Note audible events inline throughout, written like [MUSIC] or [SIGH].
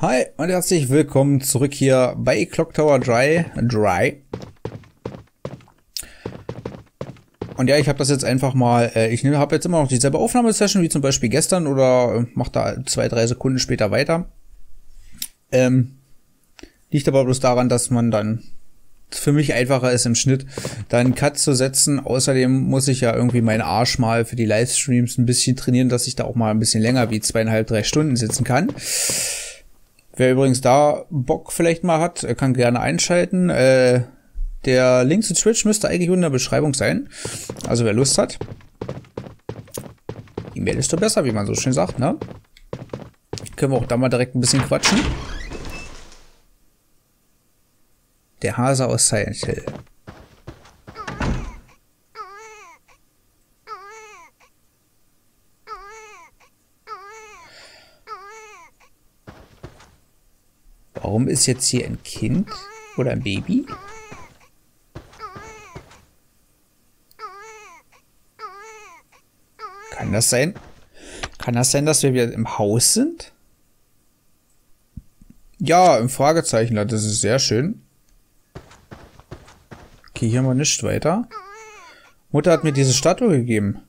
Hi und herzlich willkommen zurück hier bei Clock Tower Dry. Dry. Und ja, ich habe das jetzt einfach mal, äh, ich habe jetzt immer noch dieselbe Aufnahmesession wie zum Beispiel gestern oder äh, mache da zwei, drei Sekunden später weiter. Ähm, liegt aber bloß daran, dass man dann für mich einfacher ist im Schnitt, da einen Cut zu setzen. Außerdem muss ich ja irgendwie meinen Arsch mal für die Livestreams ein bisschen trainieren, dass ich da auch mal ein bisschen länger wie zweieinhalb, drei Stunden sitzen kann. Wer übrigens da Bock vielleicht mal hat, kann gerne einschalten. Äh, der Link zu Twitch müsste eigentlich in der Beschreibung sein. Also wer Lust hat. Mail ist doch besser, wie man so schön sagt, ne? Können wir auch da mal direkt ein bisschen quatschen. Der Hase aus Silent Hill. Warum ist jetzt hier ein Kind oder ein Baby? Kann das sein? Kann das sein, dass wir wieder im Haus sind? Ja, im Fragezeichen, das ist sehr schön. Okay, hier mal nicht weiter. Mutter hat mir diese Statue gegeben.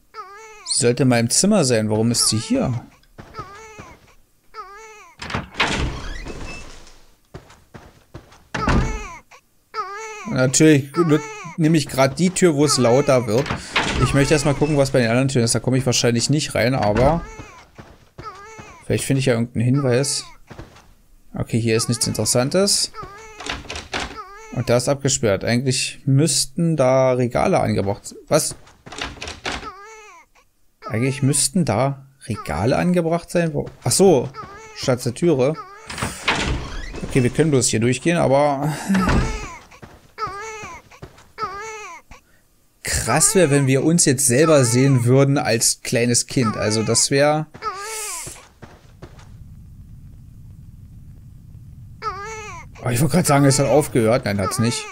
Sie sollte in meinem Zimmer sein. Warum ist sie hier? Natürlich nehme ich gerade die Tür, wo es lauter wird. Ich möchte erstmal gucken, was bei den anderen Türen ist. Da komme ich wahrscheinlich nicht rein, aber... Vielleicht finde ich ja irgendeinen Hinweis. Okay, hier ist nichts Interessantes. Und da ist abgesperrt. Eigentlich müssten da Regale angebracht... Was? Eigentlich müssten da Regale angebracht sein. Wo? Ach so, statt der Türe. Okay, wir können bloß hier durchgehen, aber... krass wäre, wenn wir uns jetzt selber sehen würden als kleines Kind. Also das wäre... Oh, ich wollte gerade sagen, es hat aufgehört. Nein, hat's nicht.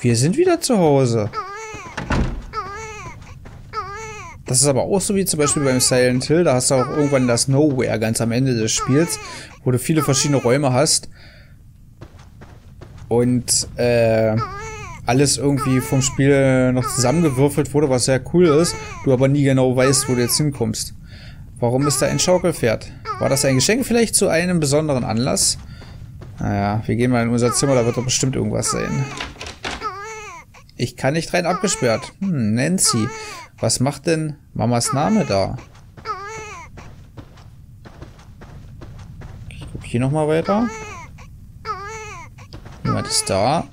Wir sind wieder zu Hause. Das ist aber auch so wie zum Beispiel beim Silent Hill. Da hast du auch irgendwann das Nowhere ganz am Ende des Spiels, wo du viele verschiedene Räume hast. Und, äh alles irgendwie vom Spiel noch zusammengewürfelt wurde, was sehr cool ist, du aber nie genau weißt, wo du jetzt hinkommst. Warum ist da ein Schaukelpferd? War das ein Geschenk vielleicht zu einem besonderen Anlass? Naja, wir gehen mal in unser Zimmer, da wird doch bestimmt irgendwas sein. Ich kann nicht rein abgesperrt. Hm, Nancy. Was macht denn Mamas Name da? Ich gucke hier nochmal weiter. Jemand ist da.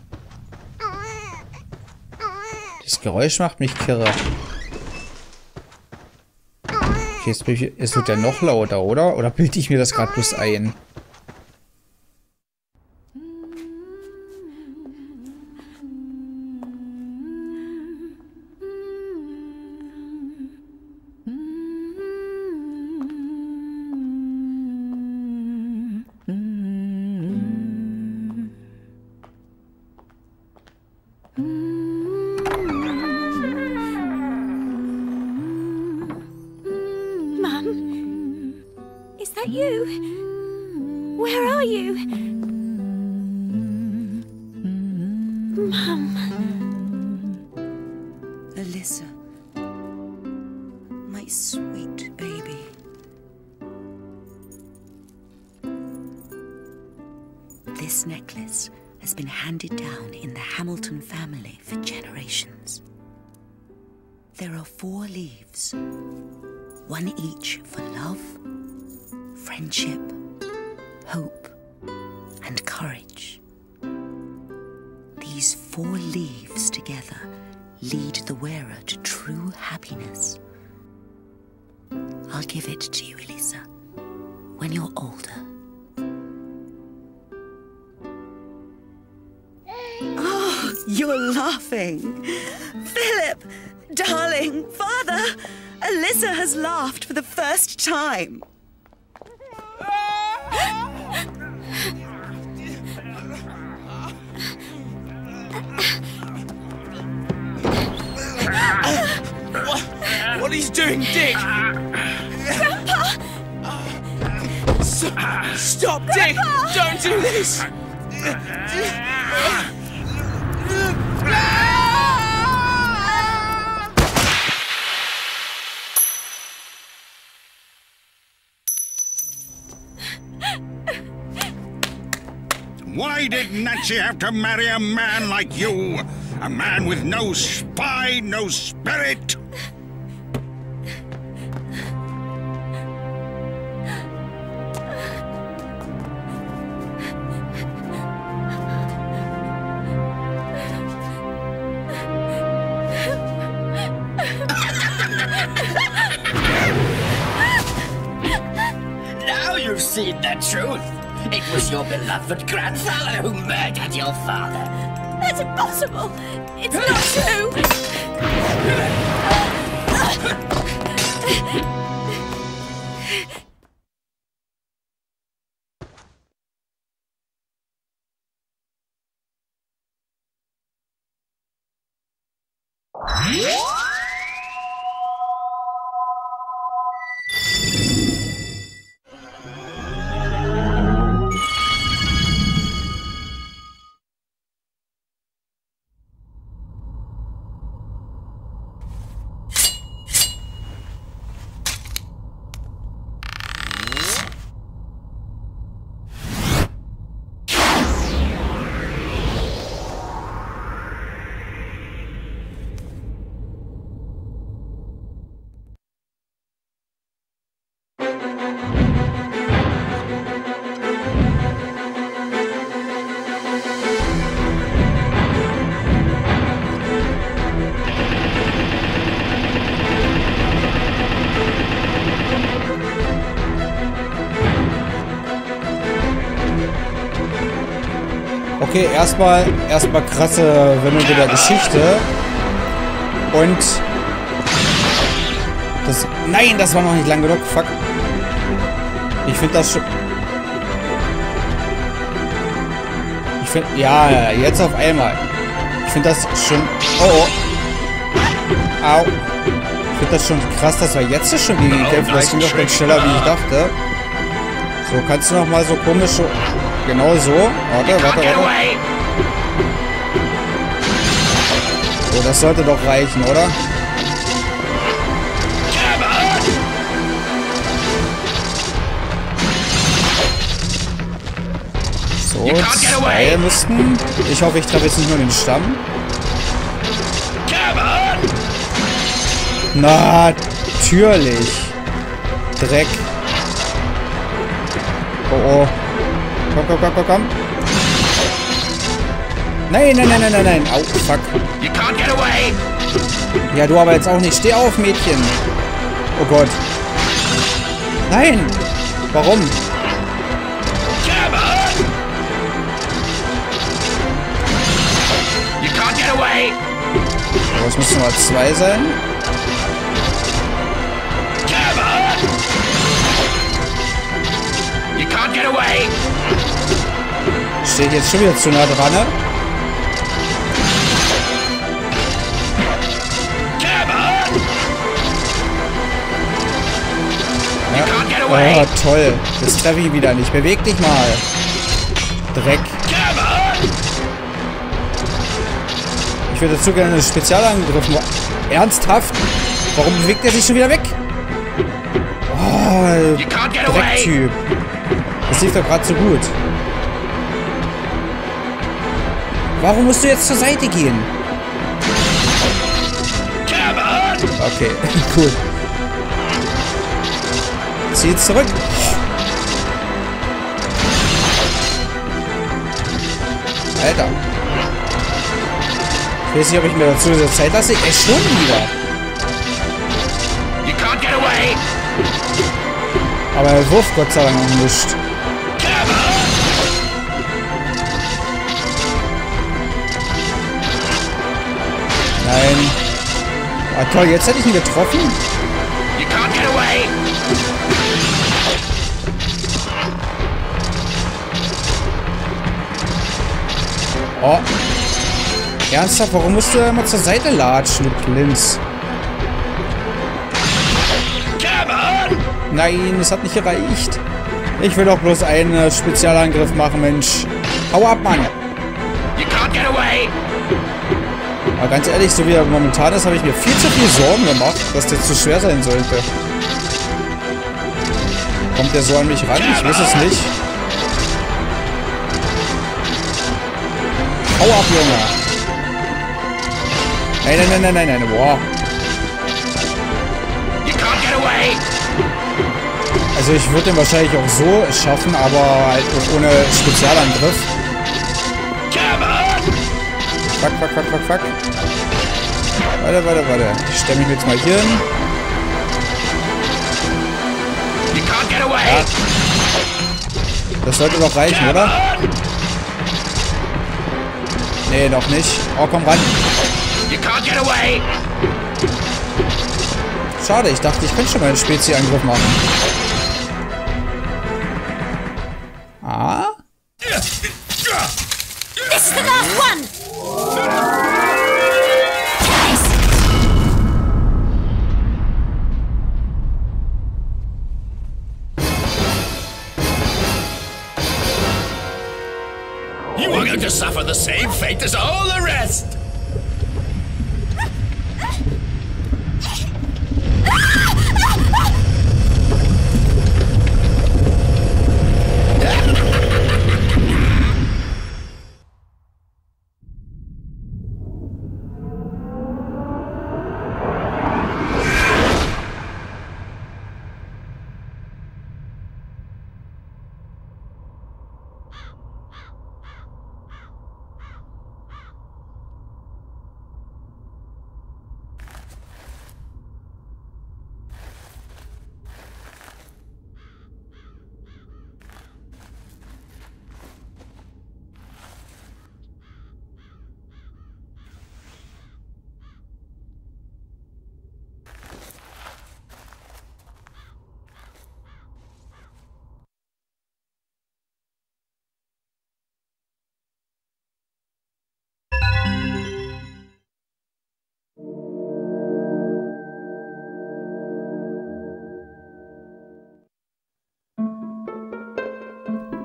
Geräusch macht mich kirre. Okay, jetzt, jetzt wird der noch lauter, oder? Oder bilde ich mir das gerade bloß ein? you? Where are you? These four leaves together lead the wearer to true happiness. I'll give it to you, Elisa, when you're older. Oh, you're laughing. Philip, darling, father, Alyssa has laughed for the first time. Doing, Dick? Grandpa! Stop, Dick! Don't do this! Why did Nancy have to marry a man like you? A man with no spine, no spirit? It was your beloved grandfather who murdered your father. That's impossible! It's not true! [LAUGHS] Okay, erstmal erstmal krasse Wendung der Geschichte. Und das Nein, das war noch nicht lang genug. Fuck. Ich finde das schon Ich finde ja, jetzt auf einmal. Ich finde das schon Oh oh. Au. Ich finde das schon krass, dass wir jetzt schon gegen ihn kämpfen. Das ging doch ganz schneller, wie ich dachte. So, kannst du noch mal so komisch so Genau so. Warte, warte, warte. So, das sollte doch reichen, oder? So, zwei müssten. Ich hoffe, ich treffe jetzt nicht nur den Stamm. On! Natürlich. Dreck. Oh, oh. Komm, komm, komm, komm, komm. Nein, nein, nein, nein, nein, nein. Au, fuck. You can't get away! Ja, du aber jetzt auch nicht. Steh auf, Mädchen. Oh Gott. Nein. Warum? Come on! You can't get away! Oh, es müssen mal zwei sein. You can't get away! Steht jetzt schon wieder zu nah dran, ne? Ja. Oh, toll. Jetzt treffe ich wieder nicht. Beweg dich mal. Dreck. Ich würde dazu gerne einen Spezialangriff machen. Ernsthaft? Warum bewegt er sich schon wieder weg? Oh! Drecktyp. Das lief doch gerade so gut. Warum musst du jetzt zur Seite gehen? Okay, [LAUGHS] cool. Zieh zurück. Alter. Ich weiß nicht, ob ich mir dazu diese Zeit lasse. Ey, schon wieder. Aber er wirft Gott sei Dank noch nicht. Nein. Ah toll, jetzt hätte ich ihn getroffen. You can't get away! Oh. Ernsthaft, warum musst du immer zur Seite latschen, du on! Nein, es hat nicht gereicht. Ich will doch bloß einen Spezialangriff machen, Mensch. Hau ab, Mann. Ganz ehrlich, so wie er momentan ist, habe ich mir viel zu viel Sorgen gemacht, dass der zu schwer sein sollte. Kommt der so an mich ran? Ich weiß es nicht. Hau ab, Junge. Nein, nein, nein, nein, nein, nein. Boah. Also ich würde den wahrscheinlich auch so schaffen, aber halt auch ohne Spezialangriff. Fuck, fuck, fuck, fuck, fuck. Warte, warte, warte. Ich stelle mich jetzt mal hier hin. Away! Das sollte doch reichen, oder? Nee, noch nicht. Oh, komm ran. Schade, ich dachte, ich könnte schon mal einen Spezi-Angriff machen.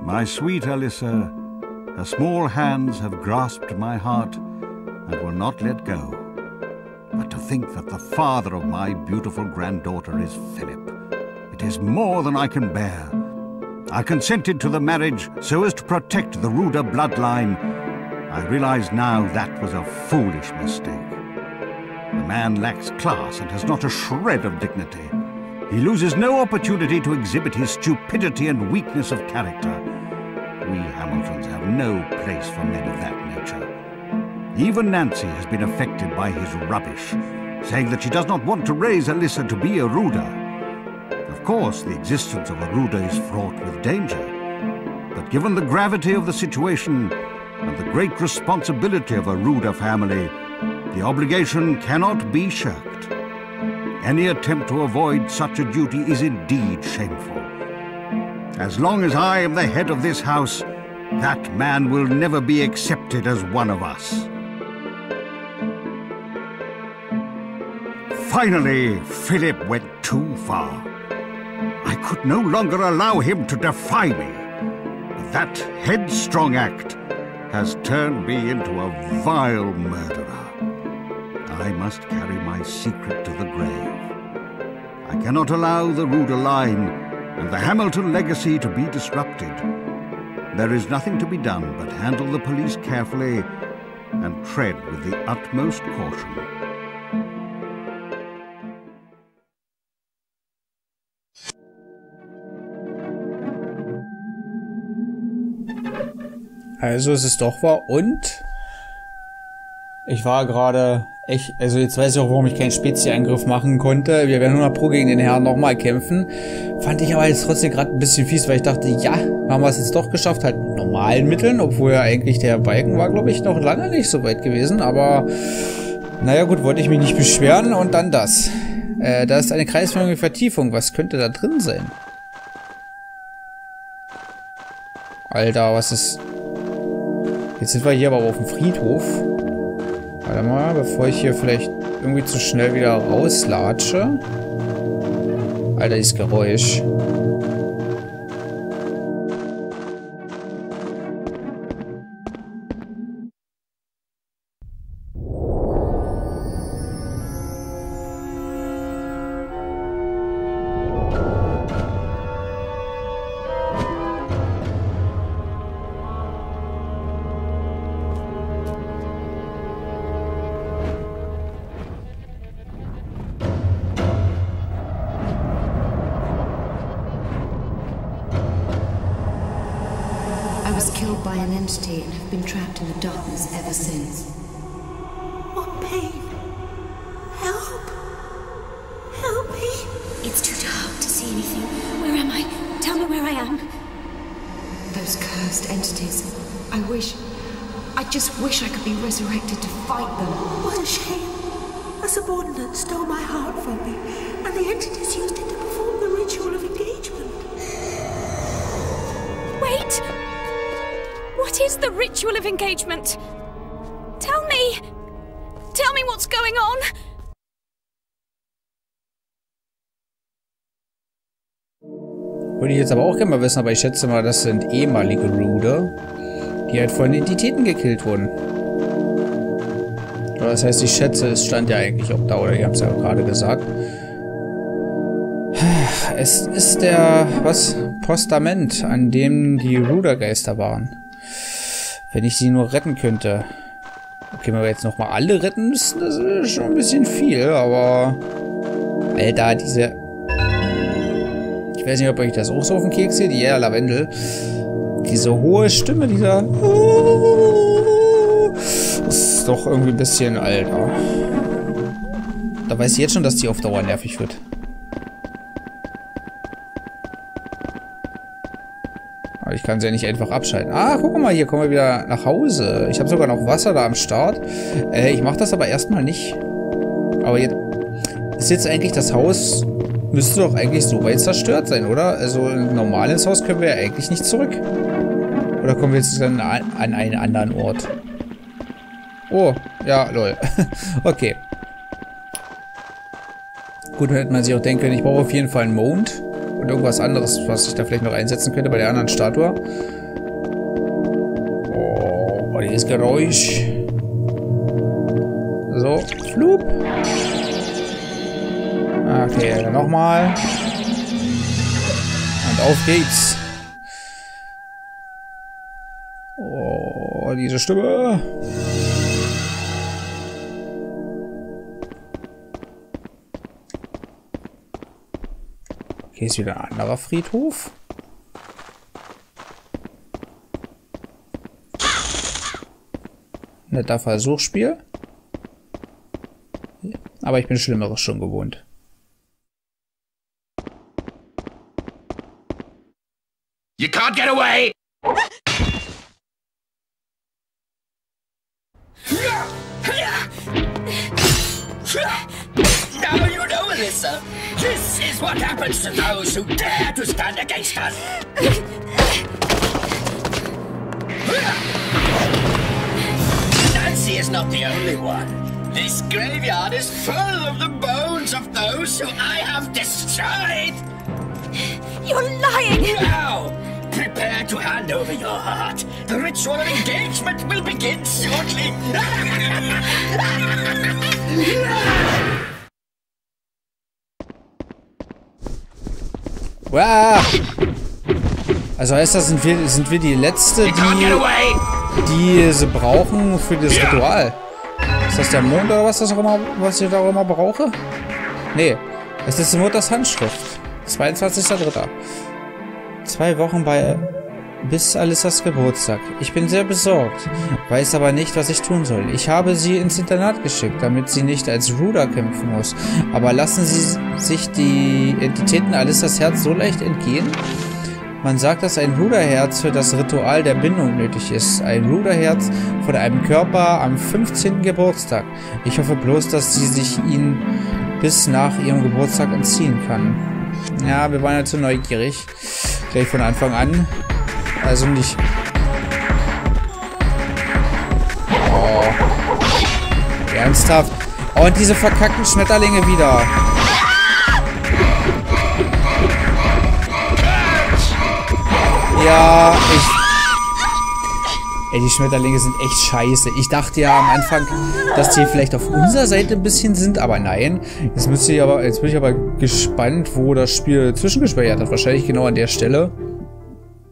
My sweet Alyssa, her small hands have grasped my heart and will not let go. But to think that the father of my beautiful granddaughter is Philip, it is more than I can bear. I consented to the marriage so as to protect the Ruda bloodline. I realize now that was a foolish mistake. The man lacks class and has not a shred of dignity. He loses no opportunity to exhibit his stupidity and weakness of character. We Hamiltons have no place for men of that nature. Even Nancy has been affected by his rubbish, saying that she does not want to raise Alyssa to be a Ruda. Of course, the existence of a Ruda is fraught with danger. But given the gravity of the situation and the great responsibility of a Ruda family, the obligation cannot be shirked. Any attempt to avoid such a duty is indeed shameful. As long as I am the head of this house, that man will never be accepted as one of us. Finally, Philip went too far. I could no longer allow him to defy me. That headstrong act has turned me into a vile murderer. I must carry my secret to the grave. I cannot allow the Ruder line and the Hamilton legacy to be disrupted. There is nothing to be done but handle the police carefully and tread with the utmost caution. Also es ist doch wahr und ich war gerade echt, also jetzt weiß ich auch, warum ich keinen Spezialangriff machen konnte. Wir werden 100 Pro gegen den Herrn nochmal kämpfen. Fand ich aber jetzt trotzdem gerade ein bisschen fies, weil ich dachte, ja, haben wir es jetzt doch geschafft, halt mit normalen Mitteln, obwohl ja eigentlich der Balken war, glaube ich, noch lange nicht so weit gewesen, aber naja gut, wollte ich mich nicht beschweren und dann das. Äh, da ist eine kreisförmige Vertiefung. Was könnte da drin sein? Alter, was ist... Jetzt sind wir hier aber auf dem Friedhof. Warte mal, bevor ich hier vielleicht irgendwie zu schnell wieder rauslatsche. Alter, dieses Geräusch. By an entity and have been trapped in the darkness ever since. What pain? Help! Help me! It's too dark to see anything. Where am I? Tell me where I am. Those cursed entities. I wish. I just wish I could be resurrected to fight them. What a shame. A subordinate stole my heart from me, and the entities used it What is the ritual of engagement? Tell me! Tell me what's going on! Würde ich jetzt aber auch gerne mal wissen, aber ich schätze mal, das sind ehemalige Ruder, die halt von Entitäten gekillt wurden. Oder das heißt, ich schätze, es stand ja eigentlich auch da, oder ihr habt es ja gerade gesagt. Es ist der, was? Postament, an dem die Rudergeister waren. Wenn ich sie nur retten könnte. Okay, wenn wir jetzt nochmal alle retten müssen, das ist schon ein bisschen viel, aber... Alter, diese... Ich weiß nicht, ob euch das auch so auf den Keks geht. Ja, yeah, Lavendel. Diese hohe Stimme, dieser... Ist doch irgendwie ein bisschen alter. Da weiß ich jetzt schon, dass die auf Dauer nervig wird. Ich kann sie ja nicht einfach abschalten. Ah, guck mal, hier kommen wir wieder nach Hause. Ich habe sogar noch Wasser da am Start. Äh, ich mache das aber erstmal nicht. Aber jetzt ist jetzt eigentlich das Haus... Müsste doch eigentlich so weit zerstört sein, oder? Also ein normales Haus können wir ja eigentlich nicht zurück. Oder kommen wir jetzt dann an, einen anderen Ort? Oh, ja, lol. [LAUGHS] okay. Gut, hätte man sich auch denken können, ich brauche auf jeden Fall einen Mond. Und irgendwas anderes, was ich da vielleicht noch einsetzen könnte bei der anderen Statue. Oh, dieses Geräusch. So, flup. Okay, nochmal. Und auf geht's. Oh, diese Stimme. Hier ist wieder ein anderer Friedhof. Netter Versuchsspiel. Aber ich bin Schlimmeres schon gewohnt. Those who dare to stand against us. Nancy is not the only one. This graveyard is full of the bones of those who I have destroyed. You're lying! Now, prepare to hand over your heart. The ritual of engagement will begin shortly. [LAUGHS] Wow. Also heißt das, sind wir, sind wir die Letzte, die, die sie brauchen für das Ritual? Ist das der Mond oder was, das auch immer, was ich da auch immer brauche? Nee, es ist Mutters Handschrift. 22.03. Zwei Wochen bei bis Alissas Geburtstag. Ich bin sehr besorgt, weiß aber nicht, was ich tun soll. Ich habe sie ins Internat geschickt, damit sie nicht als Ruder kämpfen muss. Aber lassen sie sich die Entitäten Alissas Herz so leicht entgehen? Man sagt, dass ein Ruderherz für das Ritual der Bindung nötig ist. Ein Ruderherz von einem Körper am 15. Geburtstag. Ich hoffe bloß, dass sie sich ihn bis nach ihrem Geburtstag entziehen kann. Ja, wir waren ja zu neugierig. Gleich von Anfang an. Also nicht. Oh. Ernsthaft. Oh, und diese verkackten Schmetterlinge wieder. Ja, ich... Ey, die Schmetterlinge sind echt scheiße. Ich dachte ja am Anfang, dass die vielleicht auf unserer Seite ein bisschen sind, aber nein. Jetzt, müsste ich aber, jetzt bin ich aber gespannt, wo das Spiel zwischengespeichert hat. Wahrscheinlich genau an der Stelle.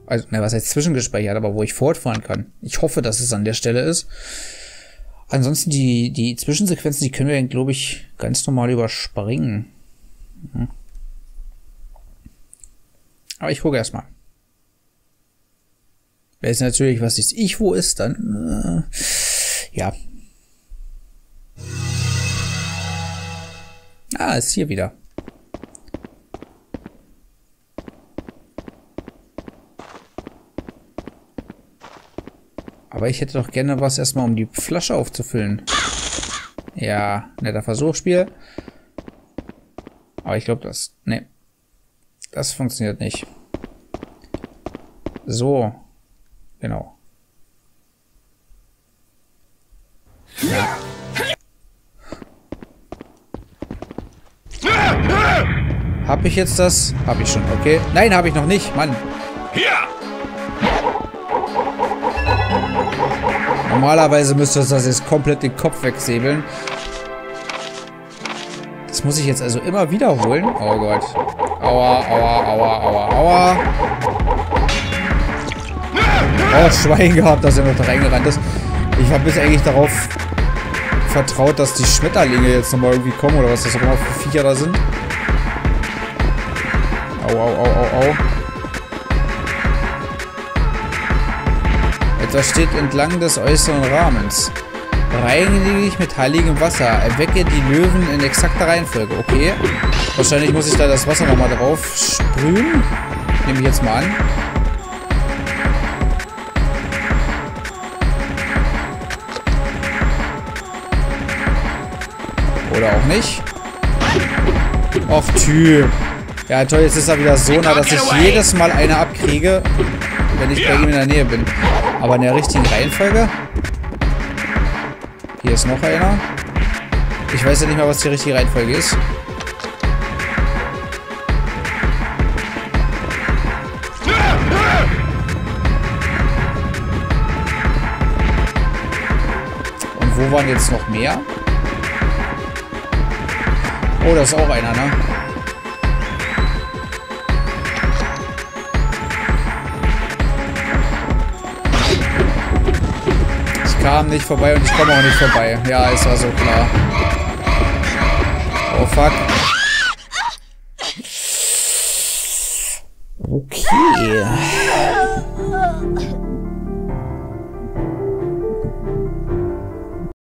Also, ne, was heißt zwischengespeichert, aber wo ich fortfahren kann. Ich hoffe, dass es an der Stelle ist. Ansonsten die, die Zwischensequenzen, die können wir, glaube ich, ganz normal überspringen. Hm. Aber ich gucke erstmal. Weiß natürlich, was ist ich wo ist, dann äh, ja. Ah, ist hier wieder. Aber ich hätte doch gerne was erstmal, um die Flasche aufzufüllen. Ja, netter Versuchsspiel. Aber ich glaube, das... Ne. Das funktioniert nicht. So. Genau. Ja. Hab ich jetzt das? Hab ich schon, okay. Nein, habe ich noch nicht, Mann. Hier! Normalerweise müsste das jetzt komplett den Kopf wegsäbeln. Das muss ich jetzt also immer wiederholen. Oh Gott. Aua, aua, aua, aua, aua. Oh, Schwein gehabt, dass er noch da reingerannt ist. Ich habe bis eigentlich darauf vertraut, dass die Schmetterlinge jetzt nochmal irgendwie kommen oder was das auch immer für Viecher da sind. Au, au, au, au, au. Etwas steht entlang des äußeren Rahmens. Reinige ich mit heiligem Wasser. Erwecke die Löwen in exakter Reihenfolge. Okay. Wahrscheinlich muss ich da das Wasser nochmal drauf sprühen. Nehme ich jetzt mal an. Oder auch nicht. Och, Tü. Ja, toll, jetzt ist er wieder so nah, dass ich jedes Mal eine abkriege, wenn ich bei ihm in der Nähe bin. Aber in der richtigen Reihenfolge. Hier ist noch einer. Ich weiß ja nicht mal, was die richtige Reihenfolge ist. Und wo waren jetzt noch mehr? Oh, das ist auch einer, ne? Kam nicht vorbei und ich komme auch nicht vorbei. Ja, ist also klar. Oh, fuck.